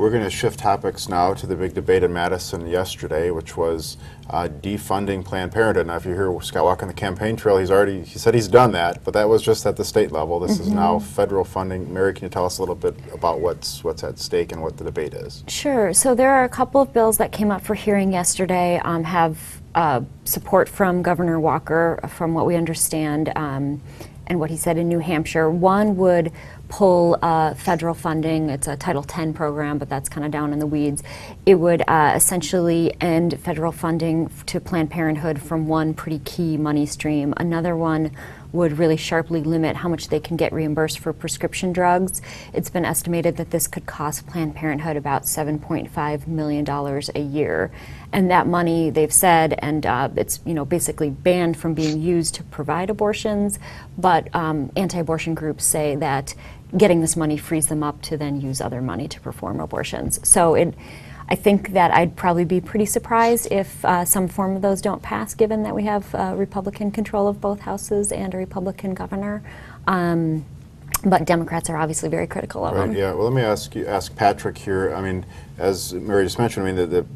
we're going to shift topics now to the big debate in Madison yesterday, which was uh, defunding Planned Parenthood. Now, if you hear Scott Walker on the campaign trail, he's already he said he's done that, but that was just at the state level. This is now federal funding. Mary, can you tell us a little bit about what's what's at stake and what the debate is? Sure. So there are a couple of bills that came up for hearing yesterday. Um, have uh, support from Governor Walker, from what we understand, um, and what he said in New Hampshire. One would pull uh, federal funding. It's a Title X program, but that's kind of down in the weeds. It would uh, essentially end federal funding to Planned Parenthood from one pretty key money stream. Another one would really sharply limit how much they can get reimbursed for prescription drugs. It's been estimated that this could cost Planned Parenthood about $7.5 million a year. And that money, they've said, and uh, it's you know basically banned from being used to provide abortions, but um, anti-abortion groups say that getting this money frees them up to then use other money to perform abortions. So it, I think that I'd probably be pretty surprised if uh, some form of those don't pass, given that we have uh, Republican control of both houses and a Republican governor. Um, but Democrats are obviously very critical of Right. them. Yeah. Well, let me ask you, ask Patrick here. I mean, as Mary just mentioned, I mean, the, the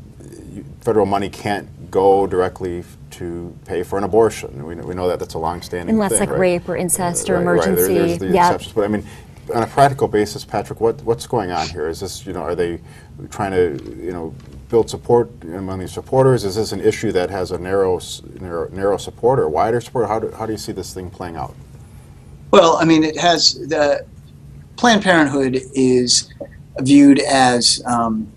federal money can't go directly to pay for an abortion. We know, we know that that's a longstanding Unless thing, like right? rape or incest or Right, right. There- emergency. there's the yeah. exceptions, but I mean, on a practical basis, Patrick, what what's going on here? Is this you know are they trying to you know build support among these supporters? Is this an issue that has a narrow narrow, narrow support or wider support? How do, how do you see this thing playing out? Well, I mean, it has the Planned Parenthood is viewed as, um,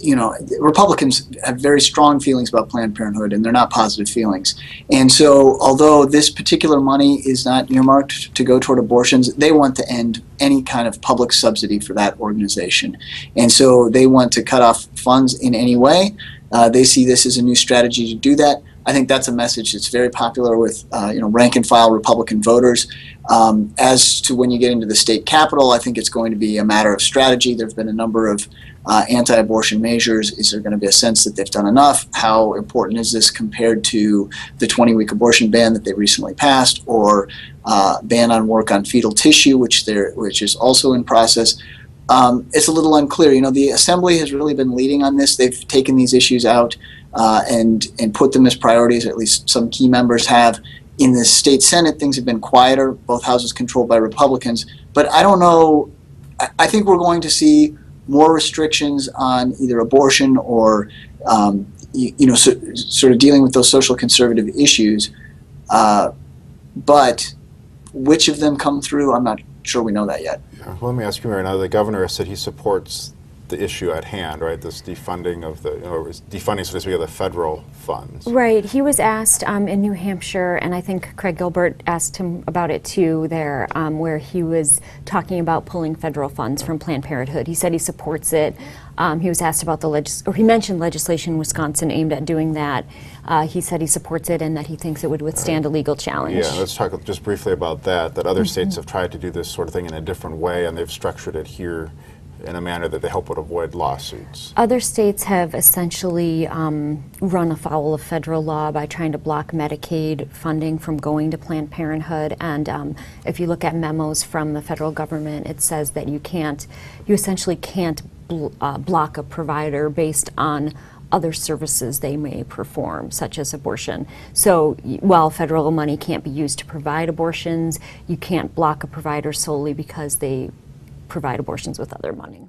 you know, Republicans have very strong feelings about Planned Parenthood, and they're not positive feelings. And so, although this particular money is not earmarked to go toward abortions, they want to end any kind of public subsidy for that organization. And so, they want to cut off funds in any way. Uh, they see this as a new strategy to do that. I think that's a message that's very popular with uh, you know rank and file Republican voters. Um, as to when you get into the state capitol, I think it's going to be a matter of strategy. There have been a number of uh, anti-abortion measures. Is there going to be a sense that they've done enough? How important is this compared to the 20-week abortion ban that they recently passed, or uh, ban on work on fetal tissue, which there which is also in process? Um, it's a little unclear. You know, the assembly has really been leading on this. They've taken these issues out uh, and and put them as priorities. At least some key members have. In the state senate, things have been quieter. Both houses controlled by Republicans. But I don't know. I, I think we're going to see more restrictions on either abortion or um, you, you know so, sort of dealing with those social conservative issues. Uh, but which of them come through, I'm not sure we know that yet. Yeah, well, let me ask you, Mary. Now, the governor said he supports the issue at hand, right? This defunding of the, you know, defunding, so to speak, of the federal funds. Right. He was asked um, in New Hampshire, and I think Craig Gilbert asked him about it too there, um, where he was talking about pulling federal funds from Planned Parenthood. He said he supports it. Um, he was asked about the legis- or he mentioned legislation in Wisconsin aimed at doing that. Uh, he said he supports it and that he thinks it would withstand a legal challenge. Yeah, let's talk just briefly about that. That other states have tried to do this sort of thing in a different way, and they've structured it here in a manner that they hope would avoid lawsuits. Other states have essentially um, run afoul of federal law by trying to block Medicaid funding from going to Planned Parenthood. And um, if you look at memos from the federal government, it says that you can't, you essentially can't bl- uh, block a provider based on other services they may perform, such as abortion. So while federal money can't be used to provide abortions, you can't block a provider solely because they provide abortions with other money.